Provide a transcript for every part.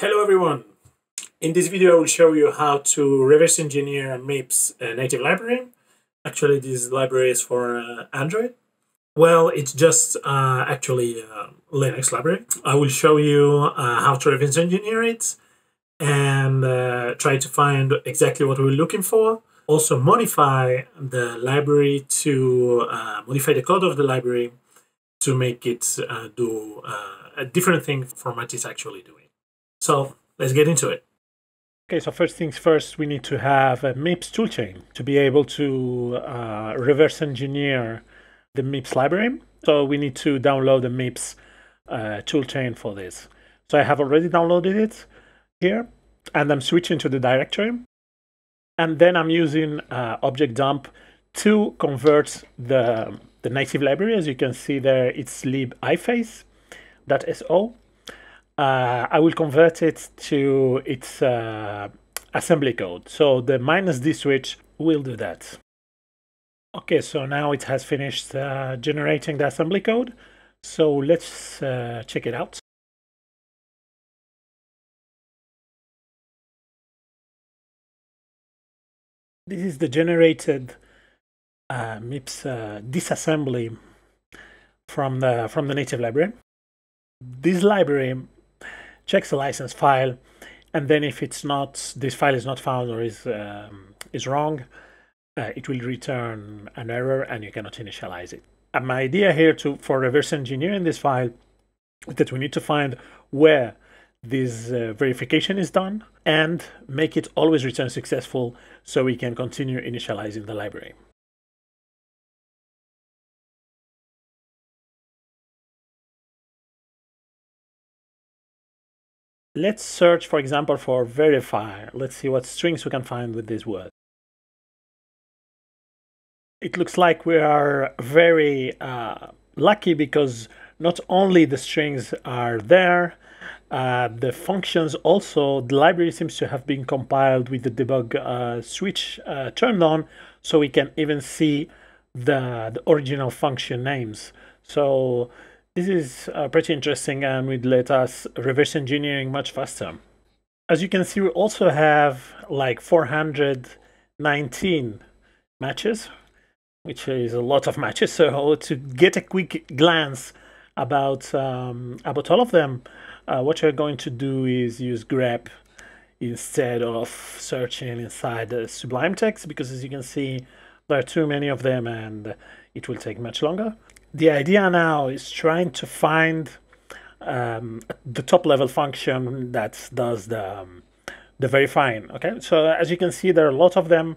Hello everyone! In this video I will show you how to reverse engineer MIPS uh, native library. Actually this library is for uh, Android. Well, it's just uh, actually a Linux library. I will show you uh, how to reverse engineer it and uh, try to find exactly what we're looking for. Also modify the library to modify the code of the library to make it do a different thing from what it's actually doing. So let's get into it. Okay, so first things first, we need to have a MIPS toolchain to be able to uh, reverse engineer the MIPS library. So we need to download the MIPS uh, toolchain for this. So I have already downloaded it here, and I'm switching to the directory. And then I'm using uh, object dump to convert the, the native library. As you can see there, it's lib iface.so uh, I will convert it to its uh, assembly code. So the minus D switch will do that. Okay, so now it has finished uh, generating the assembly code. So let's uh, check it out. This is the generated uh, MIPS uh, disassembly from the from the native library. This library checks the license file, and then if it's not, this file is not found or is um, is wrong, uh, it will return an error and you cannot initialize it. And my idea here to for reverse engineering this file is that we need to find where this uh, verification is done and make it always return successful so we can continue initializing the library. Let's search, for example, for verify. Let's see what strings we can find with this word. It looks like we are very uh, lucky because not only the strings are there, uh, the functions also, the library seems to have been compiled with the debug uh, switch uh, turned on, so we can even see the, the original function names. So this is uh, pretty interesting and would let us reverse engineering much faster. As you can see, we also have like 419 matches, which is a lot of matches. So to get a quick glance about um, about all of them, uh, what you're going to do is use grep instead of searching inside the Sublime text, because as you can see, there are too many of them and it will take much longer the idea now is trying to find um, the top level function that does the um, the verifying. Okay, so as you can see, there are a lot of them.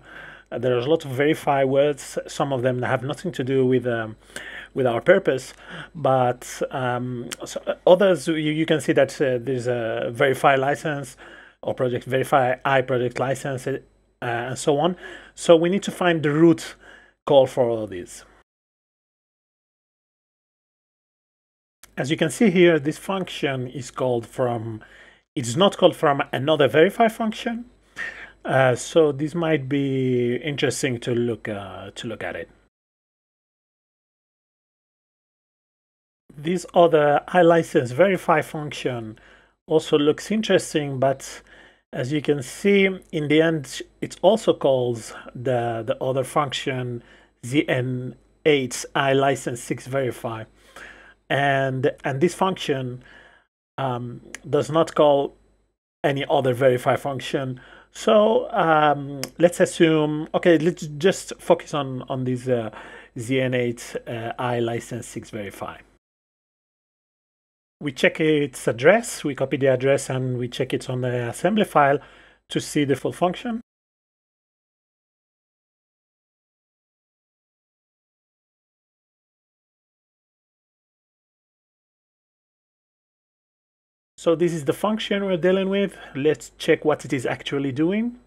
Uh, there's a lot of verify words. Some of them have nothing to do with um, with our purpose, but um, so others you, you can see that uh, there's a verify license or project verify i project license uh, and so on. So we need to find the root call for all of these. As you can see here, this function is called from, it's not called from another verify function. Uh, so this might be interesting to look uh, to look at it. This other iLicense verify function also looks interesting, but as you can see, in the end, it also calls the, the other function zn8 iLicense 6 verify and and this function um, does not call any other verify function. So um, let's assume, okay, let's just focus on on this uh, ZN8 uh, I license 6 verify. We check its address, we copy the address and we check it on the assembly file to see the full function. So this is the function we're dealing with. Let's check what it is actually doing.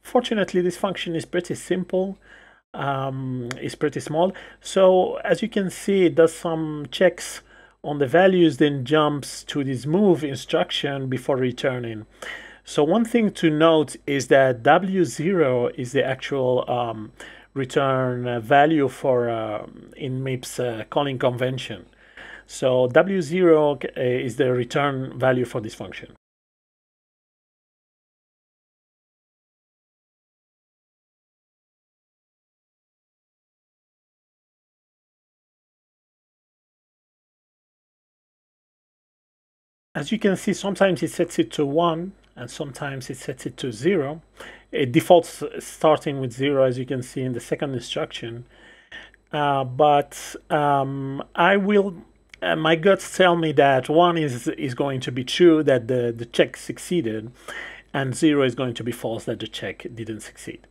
Fortunately, this function is pretty simple. Um, it's pretty small. So as you can see, it does some checks on the values, then jumps to this move instruction before returning. So one thing to note is that W0 is the actual um, return value for uh, in MIPS uh, calling convention. So W0 uh, is the return value for this function. As you can see, sometimes it sets it to 1 and sometimes it sets it to 0. It defaults starting with 0 as you can see in the second instruction. Uh, but um, I will, uh, my guts tell me that 1 is, is going to be true, that the, the check succeeded, and 0 is going to be false, that the check didn't succeed.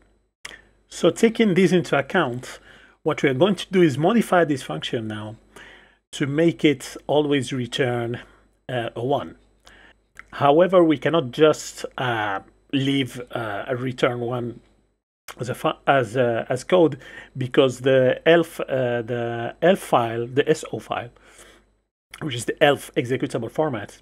So taking this into account, what we are going to do is modify this function now to make it always return uh, a 1. However, we cannot just uh, leave uh, a return 1 as a as uh, as code because the elf uh, the elf file the so file which is the elf executable format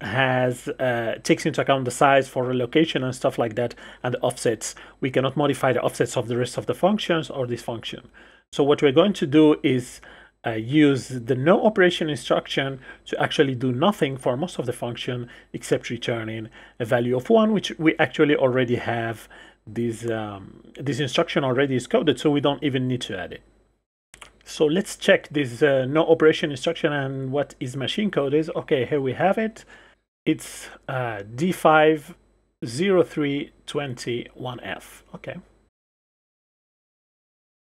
has uh, takes into account the size for relocation and stuff like that and the offsets we cannot modify the offsets of the rest of the functions or this function so what we're going to do is uh, use the no operation instruction to actually do nothing for most of the function except returning a value of 1, which we actually already have this, um, this instruction already is coded, so we don't even need to add it. So let's check this uh, no operation instruction and what is machine code is. Okay, here we have it. It's uh, D50321F. Okay.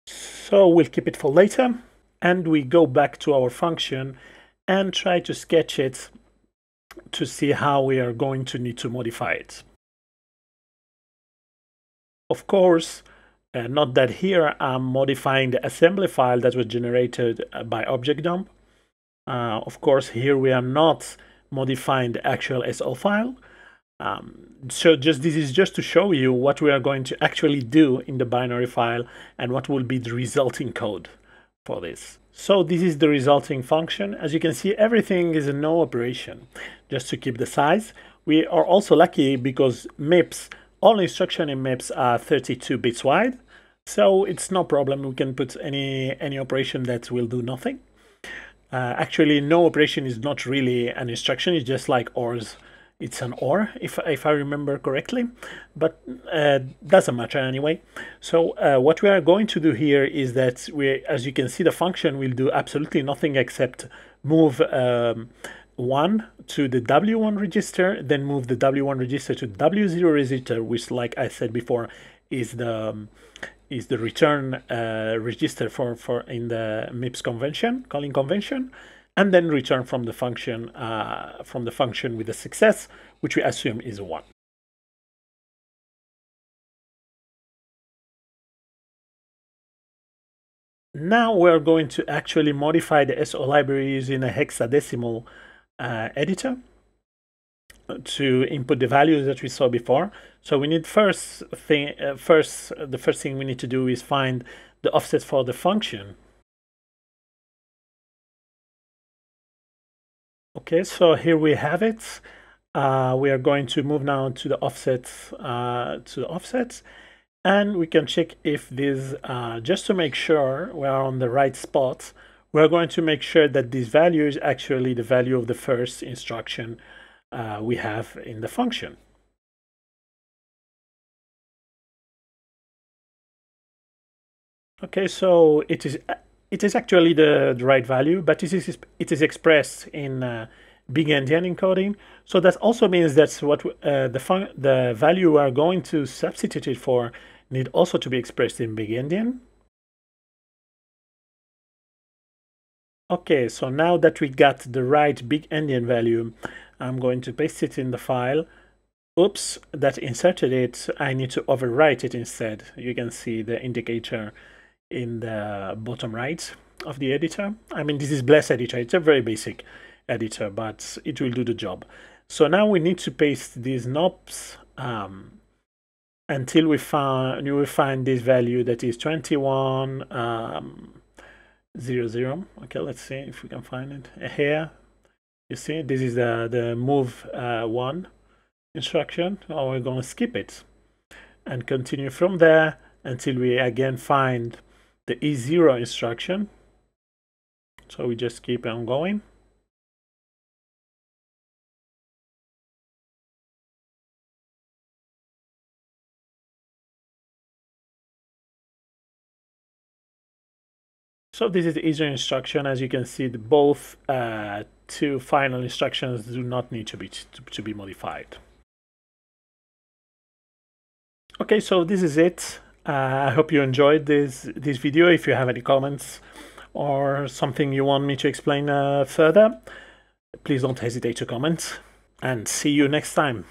So we'll keep it for later and we go back to our function and try to sketch it to see how we are going to need to modify it. Of course, uh, not that here I'm modifying the assembly file that was generated uh, by object dump. Uh, of course, here we are not modifying the actual SO file. Um, so just this is just to show you what we are going to actually do in the binary file and what will be the resulting code for this. So this is the resulting function. As you can see, everything is a no operation, just to keep the size. We are also lucky because MIPS, all instruction in MIPS are 32 bits wide. So it's no problem. We can put any, any operation that will do nothing. Uh, actually, no operation is not really an instruction. It's just like ORs it's an or if, if I remember correctly but uh, doesn't matter anyway so uh, what we are going to do here is that we as you can see the function will do absolutely nothing except move um, 1 to the W1 register then move the W1 register to W0 register which like I said before is the um, is the return uh, register for, for in the MIPS convention calling convention and then return from the function uh, from the function with a success, which we assume is one. Now we're going to actually modify the SO library using a hexadecimal uh, editor to input the values that we saw before. So we need first thing, uh, first the first thing we need to do is find the offset for the function Okay, so here we have it. Uh, we are going to move now to the offsets, uh, to the offsets, and we can check if this, uh, just to make sure we are on the right spot, we're going to make sure that this value is actually the value of the first instruction uh, we have in the function. Okay, so it is it is actually the, the right value, but it is it is expressed in uh, big endian encoding. So that also means that what uh, the the value we are going to substitute it for need also to be expressed in big endian. Okay, so now that we got the right big endian value, I'm going to paste it in the file. Oops, that inserted it. I need to overwrite it instead. You can see the indicator in the bottom right of the editor. I mean, this is Bless editor. It's a very basic editor, but it will do the job. So now we need to paste these knobs um, until we find you will find this value that is 21 um, 0, 0. Okay, let's see if we can find it here. You see, this is the the move uh, one instruction. Oh, we're going to skip it and continue from there until we again find the E0 instruction. So we just keep on going. So this is the easier instruction. As you can see, both uh, two final instructions do not need to be to, to be modified. Okay, so this is it. Uh, I hope you enjoyed this this video. If you have any comments or something you want me to explain uh, further, please don't hesitate to comment. And see you next time.